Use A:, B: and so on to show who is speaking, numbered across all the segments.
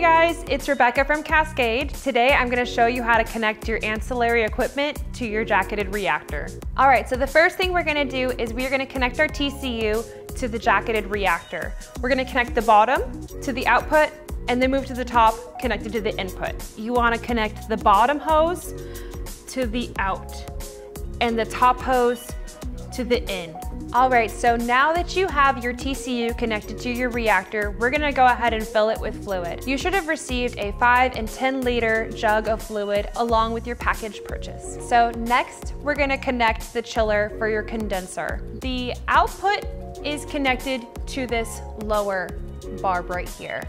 A: guys, it's Rebecca from Cascade. Today I'm gonna show you how to connect your ancillary equipment to your jacketed reactor. All right, so the first thing we're gonna do is we're gonna connect our TCU to the jacketed reactor. We're gonna connect the bottom to the output and then move to the top connected to the input. You wanna connect the bottom hose to the out and the top hose to the in. All right, so now that you have your TCU connected to your reactor, we're gonna go ahead and fill it with fluid. You should have received a five and 10 liter jug of fluid along with your package purchase. So next, we're gonna connect the chiller for your condenser. The output is connected to this lower barb right here.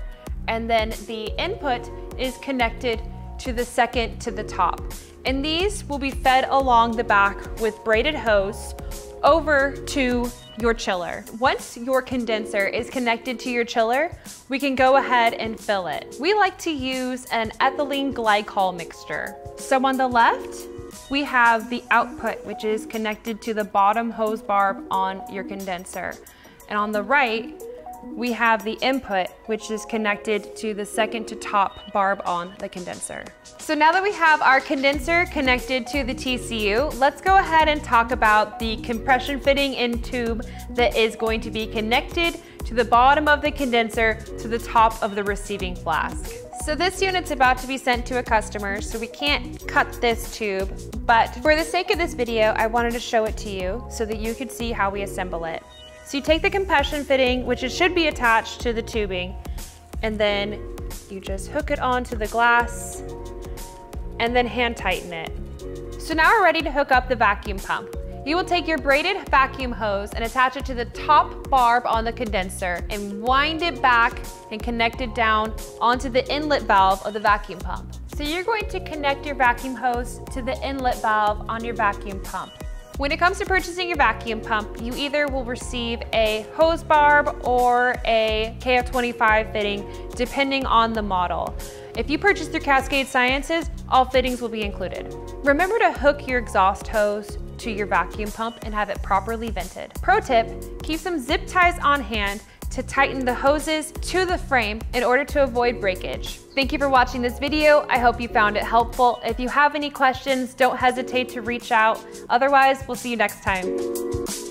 A: And then the input is connected to the second to the top. And these will be fed along the back with braided hose over to your chiller. Once your condenser is connected to your chiller, we can go ahead and fill it. We like to use an ethylene glycol mixture. So on the left, we have the output, which is connected to the bottom hose barb on your condenser. And on the right, we have the input, which is connected to the second to top barb on the condenser. So now that we have our condenser connected to the TCU, let's go ahead and talk about the compression fitting in tube that is going to be connected to the bottom of the condenser to the top of the receiving flask. So this unit's about to be sent to a customer, so we can't cut this tube, but for the sake of this video, I wanted to show it to you so that you could see how we assemble it. So you take the compression fitting, which it should be attached to the tubing, and then you just hook it onto the glass and then hand tighten it. So now we're ready to hook up the vacuum pump. You will take your braided vacuum hose and attach it to the top barb on the condenser and wind it back and connect it down onto the inlet valve of the vacuum pump. So you're going to connect your vacuum hose to the inlet valve on your vacuum pump. When it comes to purchasing your vacuum pump, you either will receive a hose barb or a KF25 fitting, depending on the model. If you purchase through Cascade Sciences, all fittings will be included. Remember to hook your exhaust hose to your vacuum pump and have it properly vented. Pro tip, keep some zip ties on hand to tighten the hoses to the frame in order to avoid breakage. Thank you for watching this video. I hope you found it helpful. If you have any questions, don't hesitate to reach out. Otherwise, we'll see you next time.